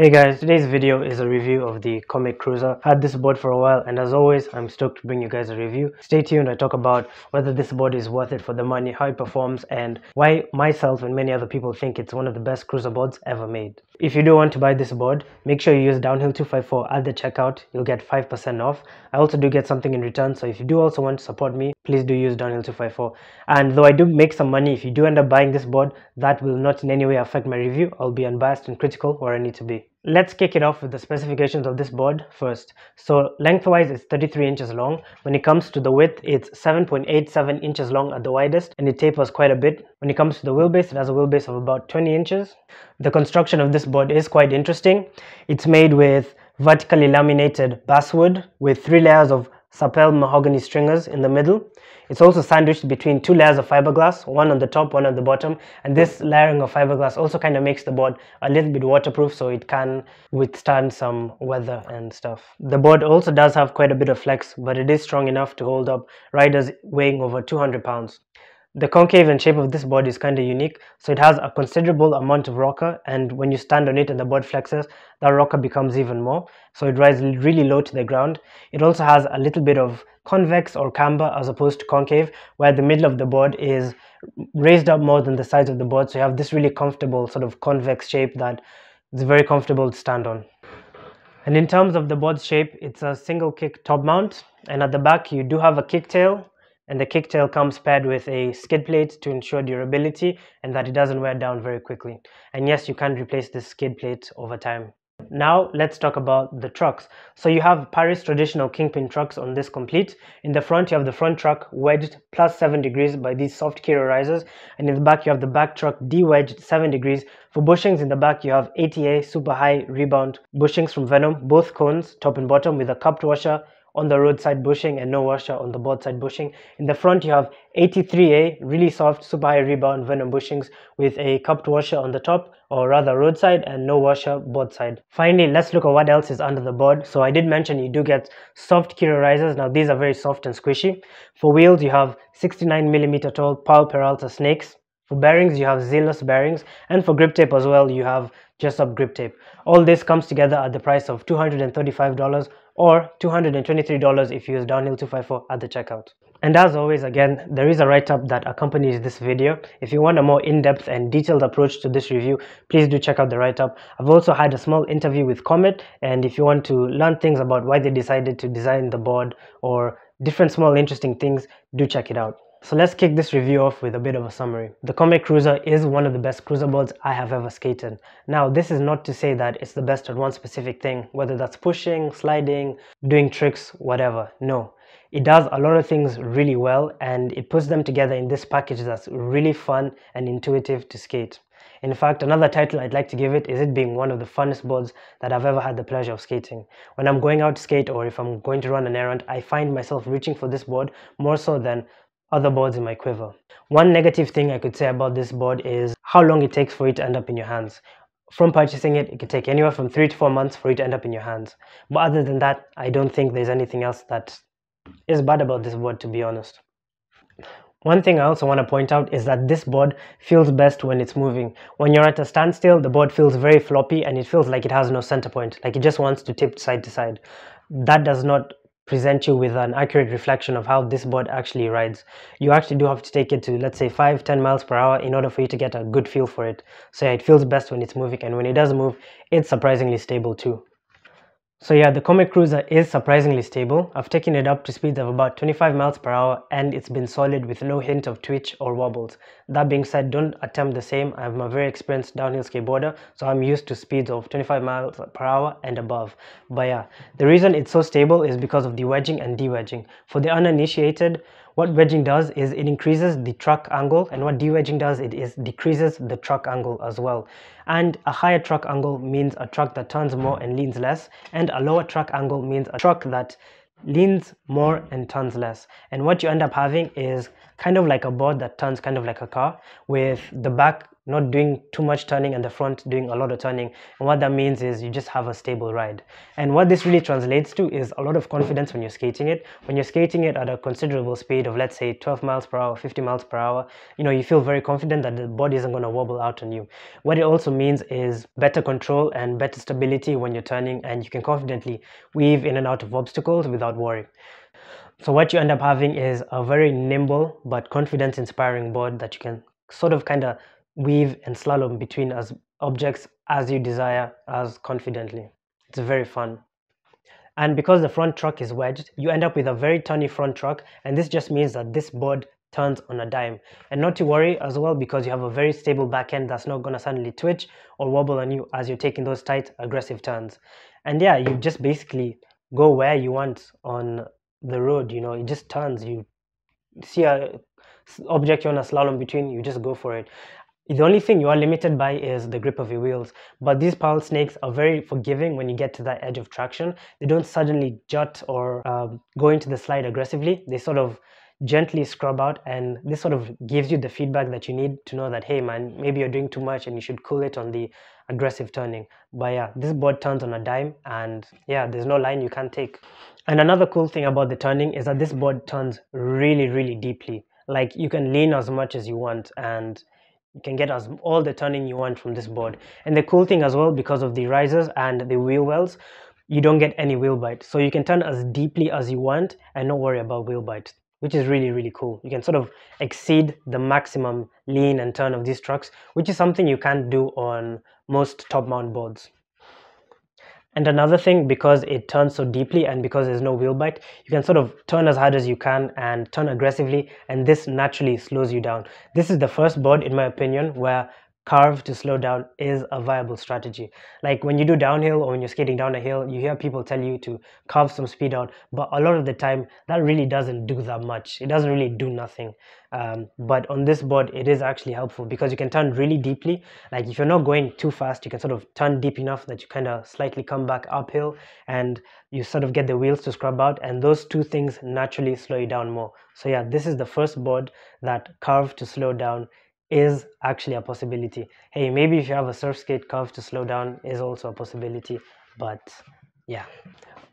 Hey guys, today's video is a review of the Comet Cruiser. Had this board for a while and as always, I'm stoked to bring you guys a review. Stay tuned, I talk about whether this board is worth it for the money, how it performs and why myself and many other people think it's one of the best cruiser boards ever made. If you do want to buy this board, make sure you use Downhill254 at the checkout. You'll get 5% off. I also do get something in return, so if you do also want to support me, please do use Downhill254. And though I do make some money, if you do end up buying this board, that will not in any way affect my review. I'll be unbiased and critical where I need to be. Let's kick it off with the specifications of this board first. So lengthwise it's 33 inches long. When it comes to the width it's 7.87 inches long at the widest and it tapers quite a bit. When it comes to the wheelbase it has a wheelbase of about 20 inches. The construction of this board is quite interesting. It's made with vertically laminated basswood with three layers of Sapele mahogany stringers in the middle. It's also sandwiched between two layers of fiberglass, one on the top, one on the bottom. And this layering of fiberglass also kind of makes the board a little bit waterproof so it can withstand some weather and stuff. The board also does have quite a bit of flex, but it is strong enough to hold up riders weighing over 200 pounds. The concave and shape of this board is kind of unique, so it has a considerable amount of rocker and when you stand on it and the board flexes, that rocker becomes even more, so it rises really low to the ground. It also has a little bit of convex or camber as opposed to concave, where the middle of the board is raised up more than the sides of the board, so you have this really comfortable sort of convex shape that is very comfortable to stand on. And in terms of the board's shape, it's a single kick top mount, and at the back you do have a kick tail and the kicktail comes paired with a skid plate to ensure durability and that it doesn't wear down very quickly. And yes, you can replace this skid plate over time. Now let's talk about the trucks. So you have Paris traditional kingpin trucks on this complete. In the front you have the front truck wedged plus 7 degrees by these soft Kiro risers and in the back you have the back truck de-wedged 7 degrees. For bushings in the back you have 88A super high rebound bushings from Venom, both cones top and bottom with a cupped washer on the roadside bushing and no washer on the board side bushing. In the front you have 83A, really soft, super high rebound Venom bushings with a cupped washer on the top or rather roadside and no washer board side. Finally, let's look at what else is under the board. So I did mention you do get soft Kiro risers. Now these are very soft and squishy. For wheels you have 69 millimeter tall Powell Peralta snakes. For bearings you have Zealous bearings and for grip tape as well you have Jessup grip tape. All this comes together at the price of $235 or $223 if you use Downhill254 at the checkout. And as always, again, there is a write-up that accompanies this video. If you want a more in-depth and detailed approach to this review, please do check out the write-up. I've also had a small interview with Comet, and if you want to learn things about why they decided to design the board or different small interesting things, do check it out. So let's kick this review off with a bit of a summary. The Comet Cruiser is one of the best cruiser boards I have ever skated. Now this is not to say that it's the best at one specific thing, whether that's pushing, sliding, doing tricks, whatever. No, it does a lot of things really well and it puts them together in this package that's really fun and intuitive to skate. In fact, another title I'd like to give it is it being one of the funnest boards that I've ever had the pleasure of skating. When I'm going out to skate or if I'm going to run an errand, I find myself reaching for this board more so than other boards in my quiver. One negative thing I could say about this board is how long it takes for it to end up in your hands. From purchasing it, it could take anywhere from 3 to 4 months for it to end up in your hands. But other than that, I don't think there's anything else that is bad about this board to be honest. One thing I also want to point out is that this board feels best when it's moving. When you're at a standstill, the board feels very floppy and it feels like it has no center point, like it just wants to tip side to side. That does not present you with an accurate reflection of how this board actually rides. You actually do have to take it to let's say 5 10 miles per hour in order for you to get a good feel for it. So yeah, it feels best when it's moving and when it does move, it's surprisingly stable too. So yeah, the Comet Cruiser is surprisingly stable. I've taken it up to speeds of about 25 miles per hour and it's been solid with no hint of twitch or wobbles. That being said, don't attempt the same. I'm a very experienced downhill skateboarder, so I'm used to speeds of 25 miles per hour and above. But yeah, the reason it's so stable is because of the wedging and de-wedging. For the uninitiated, what wedging does is it increases the truck angle and what de-wedging does it is decreases the truck angle as well. And a higher truck angle means a truck that turns more and leans less and a lower truck angle means a truck that leans more and turns less. And what you end up having is kind of like a board that turns kind of like a car with the back not doing too much turning and the front doing a lot of turning. And what that means is you just have a stable ride. And what this really translates to is a lot of confidence when you're skating it. When you're skating it at a considerable speed of let's say 12 miles per hour 50 miles per hour you know you feel very confident that the body isn't going to wobble out on you. What it also means is better control and better stability when you're turning and you can confidently weave in and out of obstacles without worry. So what you end up having is a very nimble but confidence inspiring board that you can sort of kind of weave and slalom between as objects as you desire as confidently. It's very fun. And because the front truck is wedged, you end up with a very tiny front truck and this just means that this board turns on a dime. And not to worry as well because you have a very stable back end that's not to suddenly twitch or wobble on you as you're taking those tight aggressive turns. And yeah, you just basically go where you want on the road you know it just turns you see a object you want to slalom between you just go for it the only thing you are limited by is the grip of your wheels. But these Powell snakes are very forgiving when you get to that edge of traction. They don't suddenly jut or um, go into the slide aggressively. They sort of gently scrub out and this sort of gives you the feedback that you need to know that hey man maybe you're doing too much and you should cool it on the aggressive turning. But yeah this board turns on a dime and yeah there's no line you can't take. And another cool thing about the turning is that this board turns really really deeply. Like you can lean as much as you want and you can get as all the turning you want from this board. And the cool thing as well because of the risers and the wheel wells you don't get any wheel bite. So you can turn as deeply as you want and not worry about wheel bite which is really really cool. You can sort of exceed the maximum lean and turn of these trucks which is something you can't do on most top mount boards and another thing because it turns so deeply and because there's no wheel bite you can sort of turn as hard as you can and turn aggressively and this naturally slows you down. This is the first board in my opinion where carve to slow down is a viable strategy. Like when you do downhill or when you're skating down a hill, you hear people tell you to carve some speed out, but a lot of the time that really doesn't do that much. It doesn't really do nothing. Um, but on this board, it is actually helpful because you can turn really deeply. Like if you're not going too fast, you can sort of turn deep enough that you kind of slightly come back uphill and you sort of get the wheels to scrub out. And those two things naturally slow you down more. So yeah, this is the first board that carve to slow down is actually a possibility. Hey, maybe if you have a surf skate curve to slow down is also a possibility, but yeah.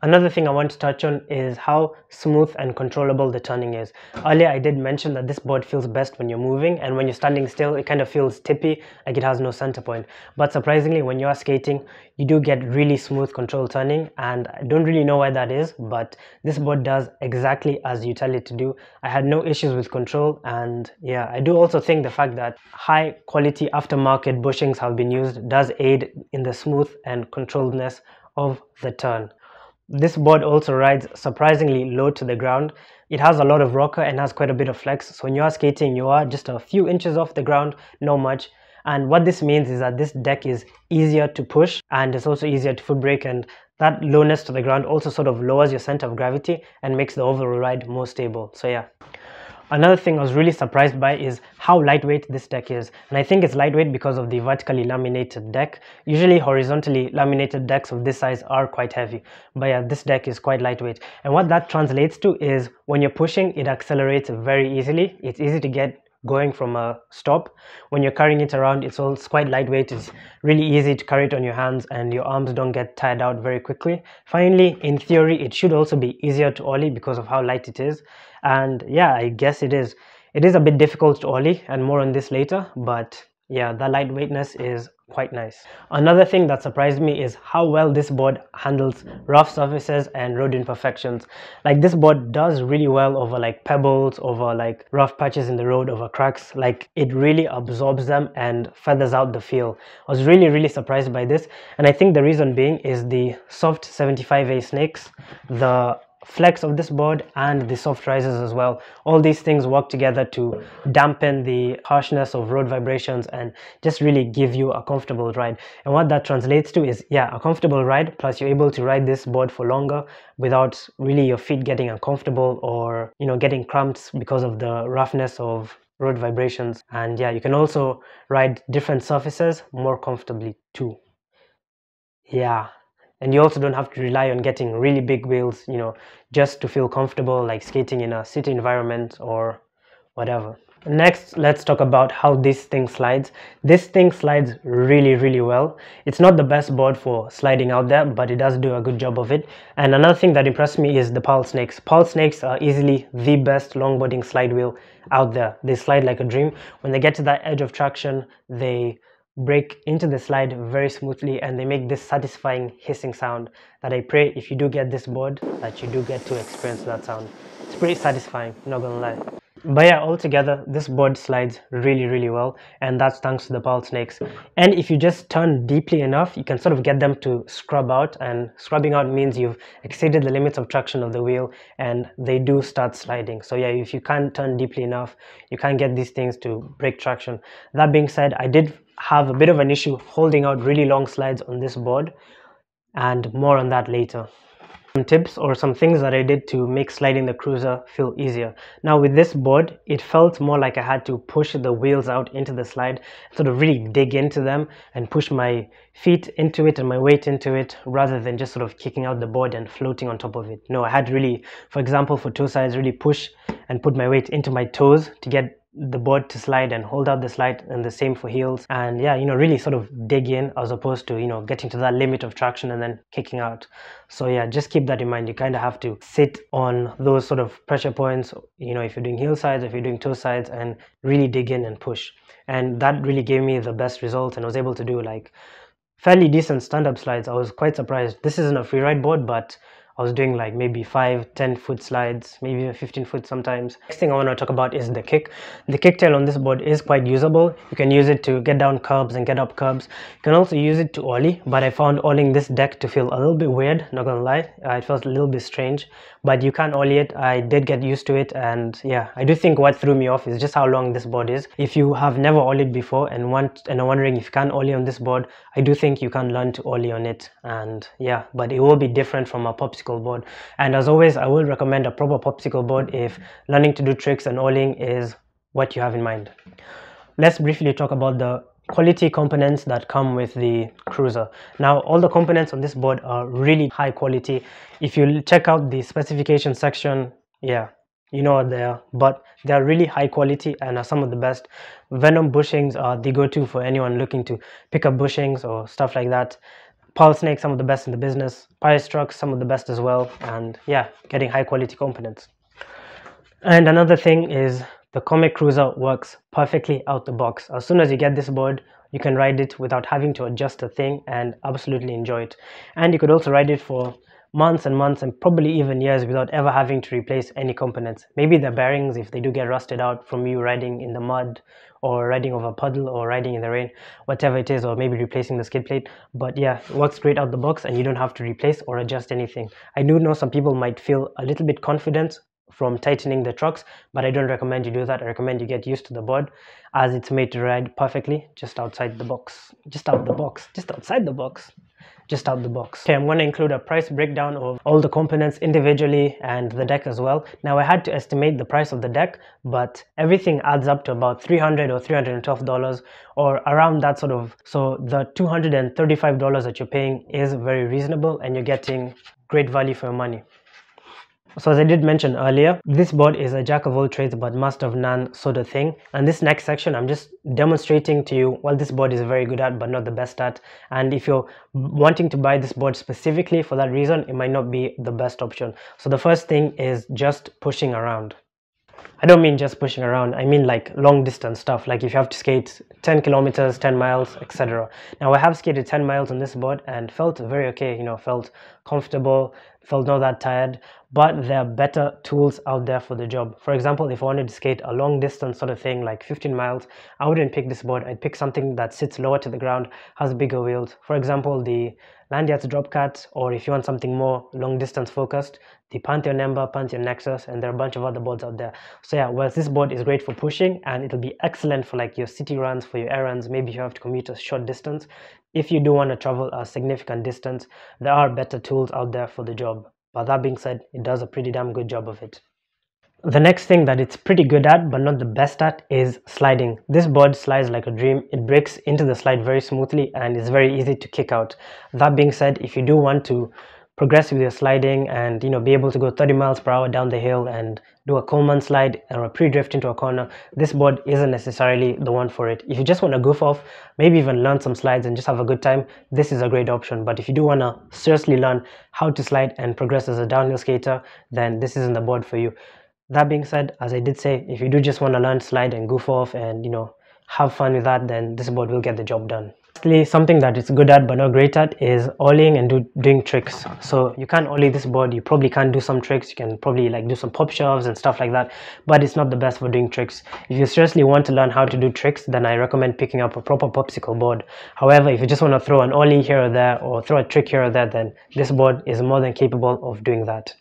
Another thing I want to touch on is how smooth and controllable the turning is. Earlier I did mention that this board feels best when you're moving and when you're standing still it kind of feels tippy like it has no center point. But surprisingly when you are skating you do get really smooth control turning and I don't really know why that is but this board does exactly as you tell it to do. I had no issues with control and yeah I do also think the fact that high quality aftermarket bushings have been used does aid in the smooth and controlledness of the turn. This board also rides surprisingly low to the ground. It has a lot of rocker and has quite a bit of flex. So when you are skating, you are just a few inches off the ground, not much. And what this means is that this deck is easier to push and it's also easier to foot brake and that lowness to the ground also sort of lowers your center of gravity and makes the overall ride more stable. So yeah. Another thing I was really surprised by is how lightweight this deck is. And I think it's lightweight because of the vertically laminated deck. Usually horizontally laminated decks of this size are quite heavy. But yeah, this deck is quite lightweight. And what that translates to is when you're pushing, it accelerates very easily. It's easy to get going from a stop. When you're carrying it around it's all it's quite lightweight. It's really easy to carry it on your hands and your arms don't get tired out very quickly. Finally in theory it should also be easier to ollie because of how light it is. And yeah i guess it is. It is a bit difficult to ollie and more on this later but yeah the lightweightness is quite nice. Another thing that surprised me is how well this board handles rough surfaces and road imperfections. Like this board does really well over like pebbles over like rough patches in the road over cracks. Like it really absorbs them and feathers out the feel. I was really really surprised by this. And i think the reason being is the soft 75a snakes the flex of this board and the soft risers as well. All these things work together to dampen the harshness of road vibrations and just really give you a comfortable ride. And what that translates to is yeah a comfortable ride plus you're able to ride this board for longer without really your feet getting uncomfortable or you know getting cramped because of the roughness of road vibrations. And yeah you can also ride different surfaces more comfortably too. Yeah and you also don't have to rely on getting really big wheels you know just to feel comfortable like skating in a city environment or whatever. Next let's talk about how this thing slides. This thing slides really really well. It's not the best board for sliding out there but it does do a good job of it. And another thing that impressed me is the Powell snakes. Powell snakes are easily the best longboarding slide wheel out there. They slide like a dream. When they get to that edge of traction they break into the slide very smoothly and they make this satisfying hissing sound that I pray if you do get this board that you do get to experience that sound. It's pretty satisfying not gonna lie. But yeah altogether this board slides really really well and that's thanks to the Powell snakes. And if you just turn deeply enough you can sort of get them to scrub out and scrubbing out means you've exceeded the limits of traction of the wheel and they do start sliding. So yeah if you can't turn deeply enough you can't get these things to break traction. That being said i did have a bit of an issue holding out really long slides on this board and more on that later some tips or some things that I did to make sliding the cruiser feel easier. Now with this board, it felt more like I had to push the wheels out into the slide, sort of really dig into them and push my feet into it and my weight into it rather than just sort of kicking out the board and floating on top of it. No, I had really, for example, for toe sides, really push and put my weight into my toes to get the board to slide and hold out the slide and the same for heels. And yeah you know really sort of dig in as opposed to you know getting to that limit of traction and then kicking out. So yeah just keep that in mind. You kind of have to sit on those sort of pressure points you know if you're doing heel sides if you're doing toe sides and really dig in and push. And that really gave me the best results and I was able to do like fairly decent stand-up slides. I was quite surprised. This isn't a free ride board but I was doing like maybe 5, 10 foot slides, maybe even 15 foot sometimes. Next thing I want to talk about is the kick. The kick tail on this board is quite usable. You can use it to get down curbs and get up curbs. You can also use it to ollie, but I found ollieing this deck to feel a little bit weird, not gonna lie. Uh, it felt a little bit strange, but you can ollie it. I did get used to it and yeah, I do think what threw me off is just how long this board is. If you have never ollied before and want and are wondering if you can ollie on this board, I do think you can learn to ollie on it and yeah, but it will be different from a popsicle popsicle board and as always i will recommend a proper popsicle board if learning to do tricks and ollieing is what you have in mind let's briefly talk about the quality components that come with the cruiser now all the components on this board are really high quality if you check out the specification section yeah you know what they are but they are really high quality and are some of the best venom bushings are the go-to for anyone looking to pick up bushings or stuff like that Powell Snake, some of the best in the business. Pyrex, some of the best as well. And yeah, getting high quality components. And another thing is the Comet Cruiser works perfectly out the box. As soon as you get this board, you can ride it without having to adjust a thing and absolutely enjoy it. And you could also ride it for months and months and probably even years without ever having to replace any components. Maybe the bearings, if they do get rusted out from you riding in the mud or riding over a puddle or riding in the rain whatever it is or maybe replacing the skid plate but yeah it works great out the box and you don't have to replace or adjust anything i do know some people might feel a little bit confident from tightening the trucks but i don't recommend you do that i recommend you get used to the board as it's made to ride perfectly just outside the box just out the box just outside the box just out the box. Okay, I'm going to include a price breakdown of all the components individually and the deck as well. Now I had to estimate the price of the deck, but everything adds up to about 300 or $312 or around that sort of. So the $235 that you're paying is very reasonable and you're getting great value for your money. So as I did mention earlier, this board is a jack of all trades but master of none sort of thing. And this next section, I'm just demonstrating to you what this board is very good at but not the best at. And if you're wanting to buy this board specifically for that reason, it might not be the best option. So the first thing is just pushing around. I don't mean just pushing around, I mean like long distance stuff, like if you have to skate 10 kilometers, 10 miles, etc. Now I have skated 10 miles on this board and felt very okay, you know, felt comfortable, felt not that tired, but there are better tools out there for the job. For example, if I wanted to skate a long distance sort of thing, like 15 miles, I wouldn't pick this board. I'd pick something that sits lower to the ground, has bigger wheels. For example, the Landyachtz Drop Cat, or if you want something more long distance focused, the Pantheon Ember, Pantheon Nexus, and there are a bunch of other boards out there. So yeah, whereas this board is great for pushing and it'll be excellent for like your city runs, for your errands, maybe you have to commute a short distance. If you do want to travel a significant distance, there are better tools out there for the job. But that being said, it does a pretty damn good job of it. The next thing that it's pretty good at, but not the best at, is sliding. This board slides like a dream. It breaks into the slide very smoothly and is very easy to kick out. That being said, if you do want to progress with your sliding and you know be able to go 30 miles per hour down the hill and do a Coleman slide or a pre-drift into a corner, this board isn't necessarily the one for it. If you just want to goof off, maybe even learn some slides and just have a good time, this is a great option. But if you do want to seriously learn how to slide and progress as a downhill skater, then this isn't the board for you. That being said, as I did say, if you do just want to learn slide and goof off and you know have fun with that, then this board will get the job done. Lastly, something that it's good at but not great at is ollieing and do, doing tricks. So you can ollie this board, you probably can do some tricks, you can probably like do some pop shoves and stuff like that, but it's not the best for doing tricks. If you seriously want to learn how to do tricks, then I recommend picking up a proper popsicle board. However, if you just want to throw an ollie here or there or throw a trick here or there, then this board is more than capable of doing that.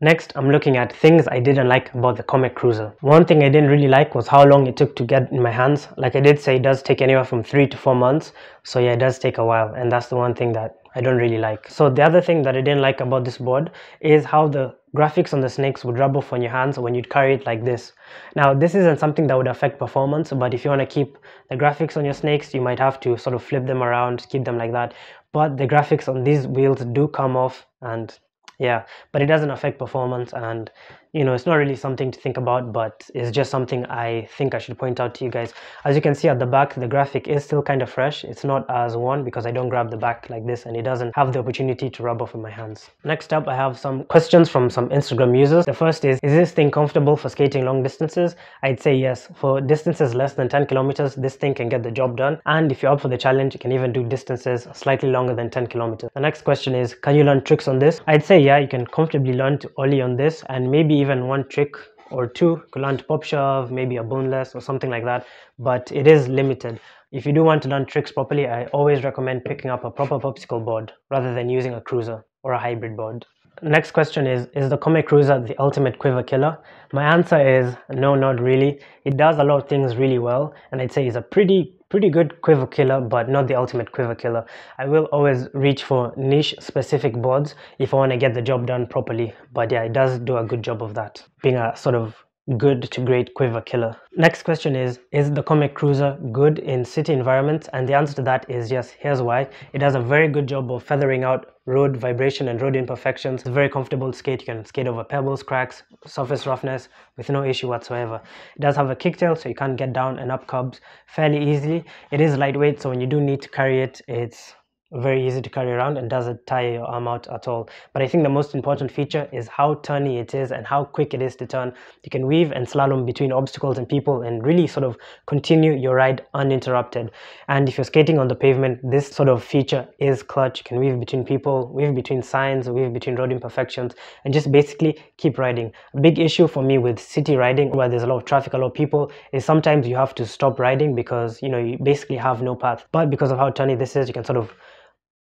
Next, I'm looking at things I didn't like about the Comet Cruiser. One thing I didn't really like was how long it took to get in my hands. Like I did say, it does take anywhere from three to four months. So yeah, it does take a while. And that's the one thing that I don't really like. So the other thing that I didn't like about this board is how the graphics on the snakes would rub off on your hands when you'd carry it like this. Now, this isn't something that would affect performance, but if you want to keep the graphics on your snakes, you might have to sort of flip them around, keep them like that. But the graphics on these wheels do come off and yeah but it doesn't affect performance and you know it's not really something to think about but it's just something i think i should point out to you guys. As you can see at the back the graphic is still kind of fresh. It's not as worn because i don't grab the back like this and it doesn't have the opportunity to rub off in my hands. Next up i have some questions from some instagram users. The first is is this thing comfortable for skating long distances? I'd say yes. For distances less than 10 kilometers this thing can get the job done. And if you're up for the challenge you can even do distances slightly longer than 10 kilometers. The next question is can you learn tricks on this? I'd say yeah you can comfortably learn to ollie on this and maybe even one trick or two. To pop shove maybe a boneless or something like that but it is limited. If you do want to learn tricks properly i always recommend picking up a proper popsicle board rather than using a cruiser or a hybrid board. Next question is is the comet cruiser the ultimate quiver killer? My answer is no not really. It does a lot of things really well and i'd say it's a pretty pretty good quiver killer but not the ultimate quiver killer. I will always reach for niche specific boards if i want to get the job done properly. But yeah it does do a good job of that. Being a sort of good to great quiver killer. Next question is, is the Comet Cruiser good in city environments? And the answer to that is yes, here's why. It does a very good job of feathering out road vibration and road imperfections. It's very comfortable to skate. You can skate over pebbles, cracks, surface roughness with no issue whatsoever. It does have a kicktail so you can get down and up curbs fairly easily. It is lightweight so when you do need to carry it, it's very easy to carry around and doesn't tire your arm out at all. But i think the most important feature is how turny it is and how quick it is to turn. You can weave and slalom between obstacles and people and really sort of continue your ride uninterrupted. And if you're skating on the pavement this sort of feature is clutch. You can weave between people weave between signs weave between road imperfections and just basically keep riding. A big issue for me with city riding where there's a lot of traffic a lot of people is sometimes you have to stop riding because you know you basically have no path. But because of how turny this is you can sort of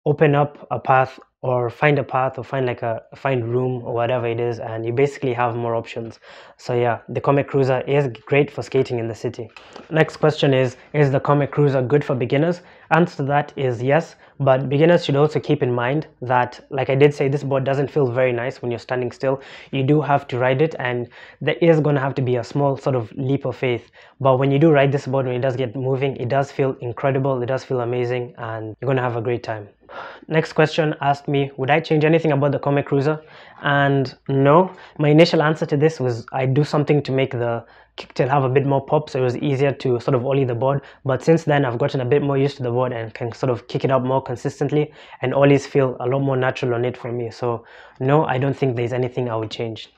open up a path or find a path or find like a find room or whatever it is and you basically have more options. So yeah the comet cruiser is great for skating in the city. Next question is is the comet cruiser good for beginners? Answer to that is yes but beginners should also keep in mind that like i did say this board doesn't feel very nice when you're standing still. You do have to ride it and there is going to have to be a small sort of leap of faith. But when you do ride this board when it does get moving it does feel incredible it does feel amazing and you're going to have a great time next question asked me would i change anything about the comet cruiser? And no my initial answer to this was I'd do something to make the kicktail have a bit more pop so it was easier to sort of ollie the board. But since then i've gotten a bit more used to the board and can sort of kick it up more consistently and ollies feel a lot more natural on it for me. So no i don't think there's anything i would change.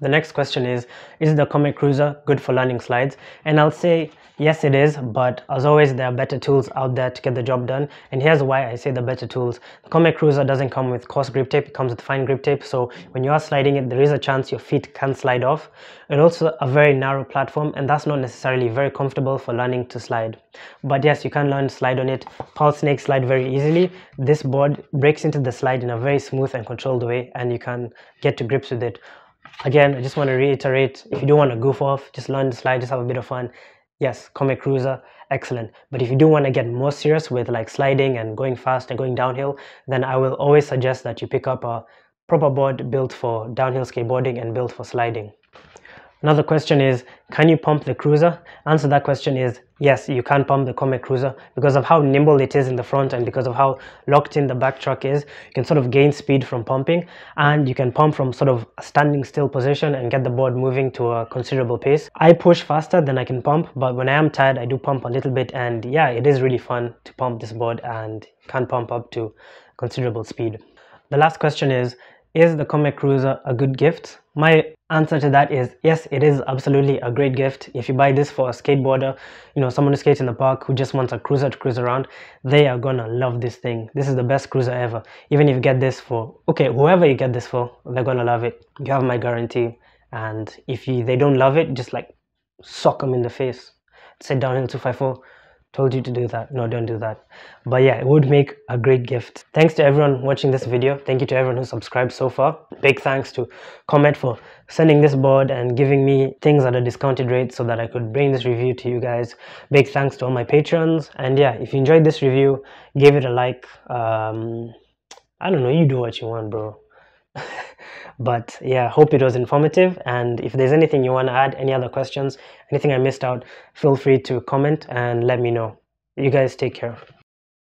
The next question is is the comet cruiser good for learning slides? And i'll say yes it is but as always there are better tools out there to get the job done and here's why i say the better tools. The comet cruiser doesn't come with coarse grip tape it comes with fine grip tape so when you are sliding it there is a chance your feet can slide off. And also a very narrow platform and that's not necessarily very comfortable for learning to slide. But yes you can learn to slide on it. Powell snakes slide very easily. This board breaks into the slide in a very smooth and controlled way and you can get to grips with it. Again i just want to reiterate if you do want to goof off just learn to slide just have a bit of fun yes comet cruiser excellent. But if you do want to get more serious with like sliding and going fast and going downhill then i will always suggest that you pick up a proper board built for downhill skateboarding and built for sliding Another question is, can you pump the cruiser? Answer that question is yes, you can pump the Comet Cruiser because of how nimble it is in the front and because of how locked in the back truck is. You can sort of gain speed from pumping and you can pump from sort of a standing still position and get the board moving to a considerable pace. I push faster than I can pump, but when I am tired, I do pump a little bit and yeah, it is really fun to pump this board and can pump up to considerable speed. The last question is, is the Comet Cruiser a good gift? My answer to that is yes, it is absolutely a great gift. If you buy this for a skateboarder, you know, someone who skates in the park who just wants a cruiser to cruise around, they are gonna love this thing. This is the best cruiser ever. Even if you get this for, okay, whoever you get this for, they're gonna love it. You have my guarantee. And if you, they don't love it, just like sock them in the face. Say downhill 254 told you to do that. No don't do that. But yeah it would make a great gift. Thanks to everyone watching this video. Thank you to everyone who subscribed so far. Big thanks to Comet for sending this board and giving me things at a discounted rate so that i could bring this review to you guys. Big thanks to all my patrons. And yeah if you enjoyed this review give it a like. Um i don't know. You do what you want bro but yeah hope it was informative. And if there's anything you want to add any other questions anything i missed out feel free to comment and let me know. You guys take care